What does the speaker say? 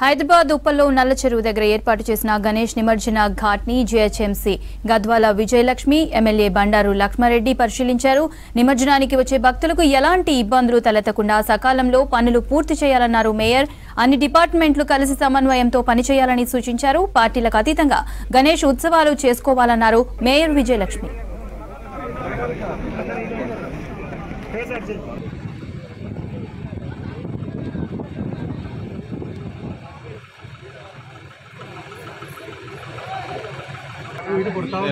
హైదరాబాద్ ఉప్పల్లో నల్ల చెరువు దగ్గర ఏర్పాటు చేసిన గణేష్ నిమజ్జన ఘాట్ని జీహెచ్ఎంసీ గద్వాల విజయలక్ష్మి ఎమ్మెల్యే బండారు లక్ష్మారెడ్డి పరిశీలించారు. నిమజ్జనానికి వచ్చే భక్తులకు ఎలాంటి ఇబ్బందులు తలెత్తకుండా సకాలంలో పనులు పూర్తి చేయాలన్నారు మేయర్. అన్ని డిపార్ట్మెంట్లు కలిసి సమన్వయంతో పనిచేయాలని సూచించారు. పార్టీలకు అతీతంగా గణేష్ ఉత్సవాలు చేసుకోవాలన్నారు మేయర్ విజయలక్ష్మి. വീട് കൊടുത്താൽ